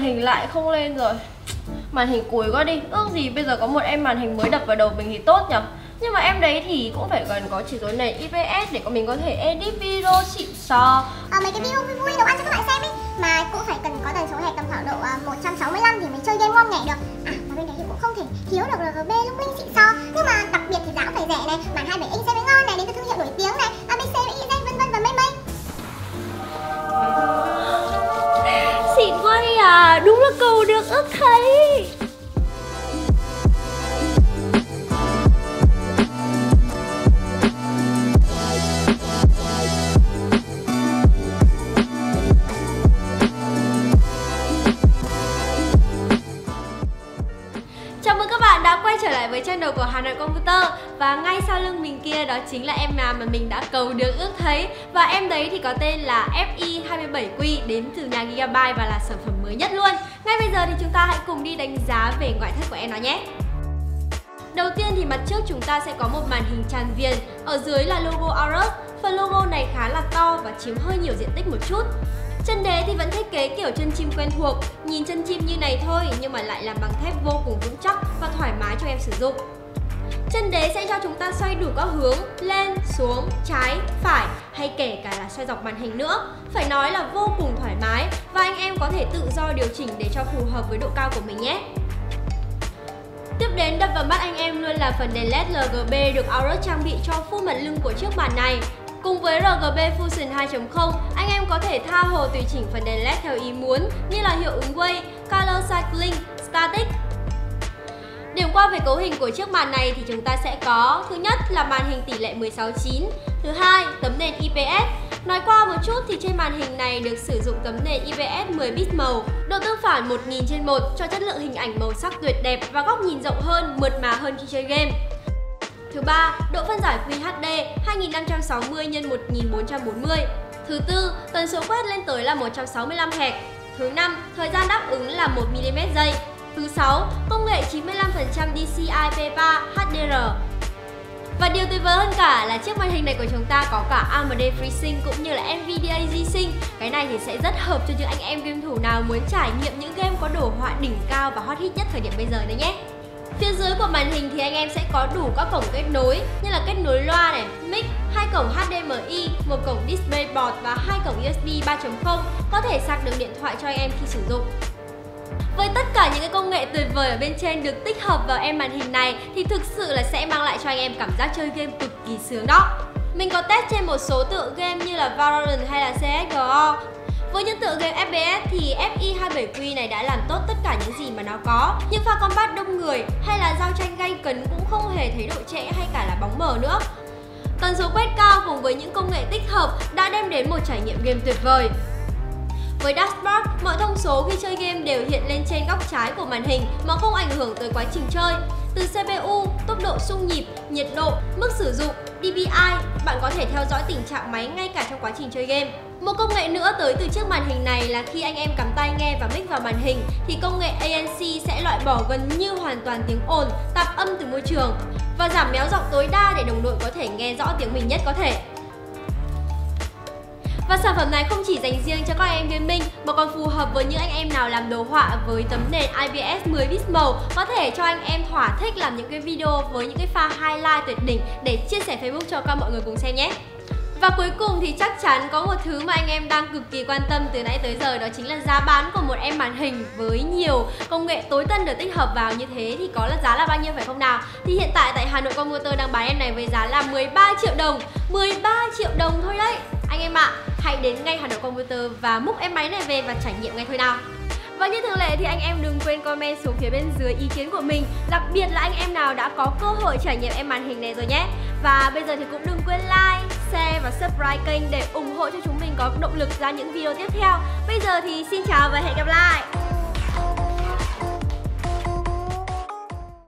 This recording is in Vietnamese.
màn hình lại không lên rồi. Màn hình cuối quá đi. Ước gì bây giờ có một em màn hình mới đập vào đầu mình thì tốt nhở? nhưng mà em đấy thì cũng phải cần có chỉ số nền IPS để mình có thể edit video xịn sò. À, mấy cái video vui vui nấu ăn cho các bạn xem ấy mà cũng phải cần có tần số hẹp tầm khoảng độ à, 165 thì mới chơi game ngon nghẻ được. À mà bên đấy thì cũng không thể thiếu được RGB lung linh xịn à đúng là cầu được ước thấy đã quay trở lại với channel của Hà Nội Computer. Và ngay sau lưng mình kia đó chính là em nào mà mình đã cầu được ước thấy. Và em đấy thì có tên là FI27Q đến từ nhà Gigabyte và là sản phẩm mới nhất luôn. Ngay bây giờ thì chúng ta hãy cùng đi đánh giá về ngoại thất của em nó nhé. Đầu tiên thì mặt trước chúng ta sẽ có một màn hình tràn viền. Ở dưới là logo Aorus. Phần logo này khá là to và chiếm hơi nhiều diện tích một chút. Chân đế thì vẫn thiết kế kiểu chân chim quen thuộc, nhìn chân chim như này thôi nhưng mà lại làm bằng thép vô cùng vững chắc và thoải mái cho em sử dụng. Chân đế sẽ cho chúng ta xoay đủ các hướng lên, xuống, trái, phải hay kể cả là xoay dọc màn hình nữa. Phải nói là vô cùng thoải mái và anh em có thể tự do điều chỉnh để cho phù hợp với độ cao của mình nhé. Tiếp đến đập vào mắt anh em luôn là phần đèn LED RGB được Aorus trang bị cho phu mặt lưng của chiếc bàn này. Cùng với RGB Fusion 2.0, anh em có thể tha hồ tùy chỉnh phần đèn LED theo ý muốn như là hiệu ứng Wave, Color Cycling, Static. Điểm qua về cấu hình của chiếc màn này thì chúng ta sẽ có Thứ nhất là màn hình tỷ lệ 16:9, thứ hai tấm nền IPS. Nói qua một chút thì trên màn hình này được sử dụng tấm nền IPS 10 bit màu, độ tương phản 1000 trên 1 cho chất lượng hình ảnh màu sắc tuyệt đẹp và góc nhìn rộng hơn, mượt mà hơn khi chơi game. Thứ ba, độ phân giải QHD 2560 x 1440. Thứ tư, tần số quét lên tới là 165 Hz. Thứ năm, thời gian đáp ứng là 1 mm giây. Thứ sáu, công nghệ 95% DCI P3 HDR. Và điều tuyệt vời hơn cả là chiếc màn hình này của chúng ta có cả AMD FreeSync cũng như là NVIDIA G-Sync. Cái này thì sẽ rất hợp cho những anh em game thủ nào muốn trải nghiệm những game có đồ họa đỉnh cao và hot hit nhất thời điểm bây giờ đấy nhé. Phía dưới của màn hình thì anh em sẽ có đủ các cổng kết nối như là kết nối loa này, mic, hai cổng HDMI, một cổng DisplayPort và hai cổng USB 3.0 có thể sạc được điện thoại cho anh em khi sử dụng. Với tất cả những cái công nghệ tuyệt vời ở bên trên được tích hợp vào em màn hình này thì thực sự là sẽ mang lại cho anh em cảm giác chơi game cực kỳ sướng đó. Mình có test trên một số tựa game như là Valorant hay là CSGO FBS thì FI27Q này đã làm tốt tất cả những gì mà nó có Những pha combat đông người hay là giao tranh gay cấn cũng không hề thấy độ trễ hay cả là bóng mờ nữa Tần số quét cao cùng với những công nghệ tích hợp đã đem đến một trải nghiệm game tuyệt vời với Dashboard, mọi thông số khi chơi game đều hiện lên trên góc trái của màn hình mà không ảnh hưởng tới quá trình chơi. Từ CPU, tốc độ xung nhịp, nhiệt độ, mức sử dụng, DPI, bạn có thể theo dõi tình trạng máy ngay cả trong quá trình chơi game. Một công nghệ nữa tới từ chiếc màn hình này là khi anh em cắm tai nghe và mic vào màn hình thì công nghệ ANC sẽ loại bỏ gần như hoàn toàn tiếng ồn, tạp âm từ môi trường và giảm méo giọng tối đa để đồng đội có thể nghe rõ tiếng mình nhất có thể. Và sản phẩm này không chỉ dành riêng cho các em gaming mà còn phù hợp với những anh em nào làm đồ họa với tấm nền IPS 10 bit màu có thể cho anh em thỏa thích làm những cái video với những cái pha highlight tuyệt đỉnh để chia sẻ Facebook cho các mọi người cùng xem nhé. Và cuối cùng thì chắc chắn có một thứ mà anh em đang cực kỳ quan tâm từ nãy tới giờ đó chính là giá bán của một em màn hình với nhiều công nghệ tối tân được tích hợp vào như thế thì có là giá là bao nhiêu phải không nào? Thì hiện tại tại Hà Nội Computer đang bán em này với giá là 13 triệu đồng. 13 triệu đồng thôi đấy. Anh em ạ, à, hãy đến ngay Hà Nội Computer và múc em máy này về và trải nghiệm ngay thôi nào và như thường lệ thì anh em đừng quên comment xuống phía bên dưới ý kiến của mình. Đặc biệt là anh em nào đã có cơ hội trải nghiệm em màn hình này rồi nhé. Và bây giờ thì cũng đừng quên like, share và subscribe kênh để ủng hộ cho chúng mình có động lực ra những video tiếp theo. Bây giờ thì xin chào và hẹn gặp lại!